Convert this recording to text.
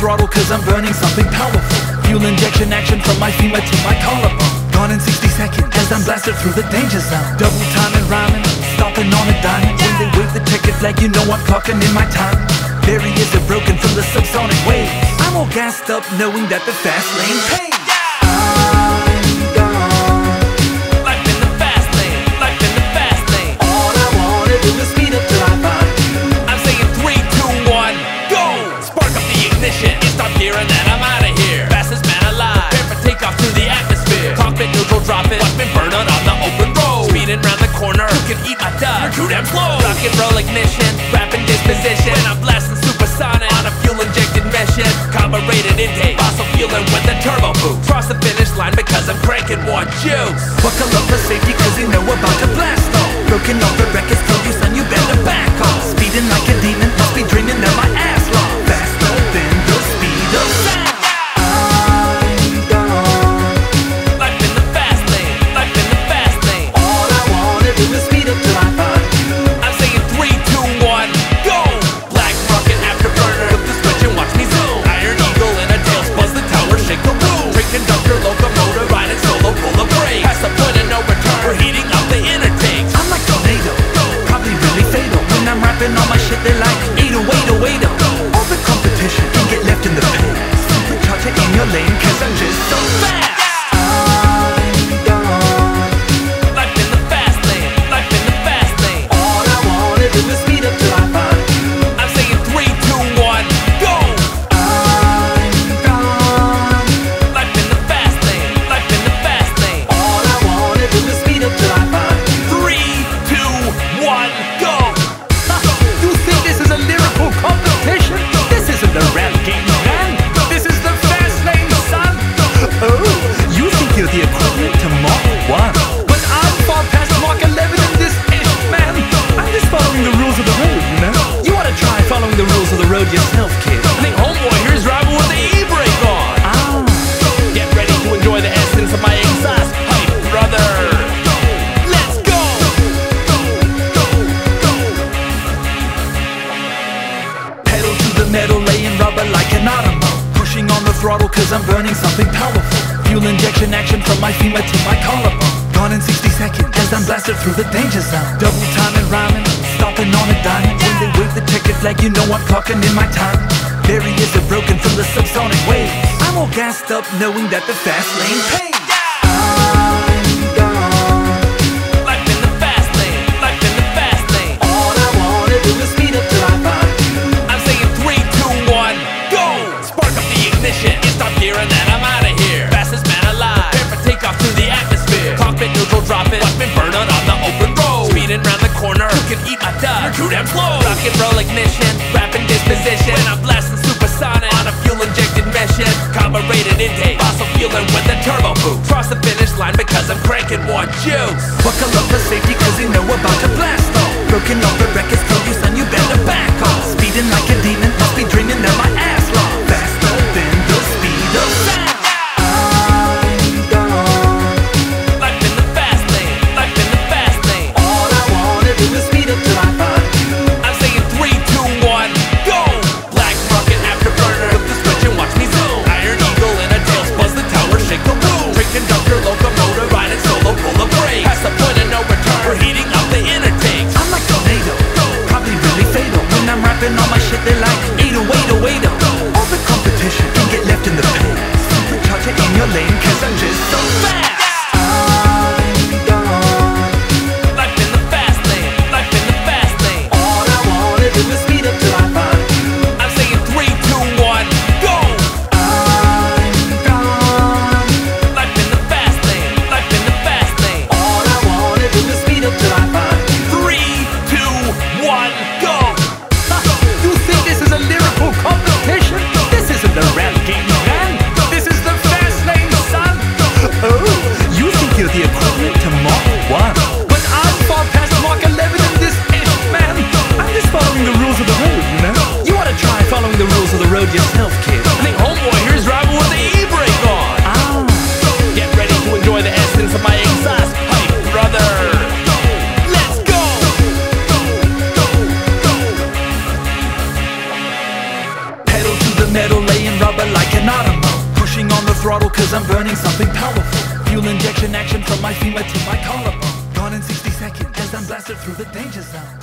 throttle cause I'm burning something powerful. Fuel injection action from my femur to my collarbone. Gone in 60 seconds as I'm blasted through the danger zone. Double time and rhyming, stopping on a dime. When they wave the ticket flag you know I'm clocking in my time. Barriers are broken from the subsonic waves. I'm all gassed up knowing that the fast lane pays Rock and roll ignition, rapid disposition. When I'm blasting supersonic on a fuel injected mission. Carbureted intake, fossil fueling with the turbo boost. Cross the finish line because I'm cranking more juice. Buckle up for safety cause you know about to blast off off the records told you laying rubber like an automo Pushing on the throttle cause I'm burning something powerful. Fuel injection action from my femur to my collarbone. Gone in 60 seconds as I'm blasted through the danger zone Double time and rhyming, stopping on a dime. When they wave the ticket flag you know I'm clocking in my time. Barriers are broken from the subsonic waves. I'm all gassed up knowing that the fast lane pays can eat my dust. You're damn slow. Rock and roll ignition, rapid disposition. When I'm blasting supersonic on a fuel injected mission. Carbureted intake, fossil fueling with the turbo boost. Cross the finish line because I'm cranking more juice. Buckle up for safety cause you know about to blast off Broken off the records you son you better back off Speeding like a demon, in the past Supercharge it in your lane cause I'm just road yourself, kid I think homeboy here's driving with the e-brake on. Ah, Get ready to enjoy the essence of my exhaust pipe, brother. Let's go! pedal to the metal, laying rubber like an Automo Pushing on the throttle cause I'm burning something powerful Fuel injection action from my femur to my collarbone Gone in 60 seconds as I'm blasted through the danger zone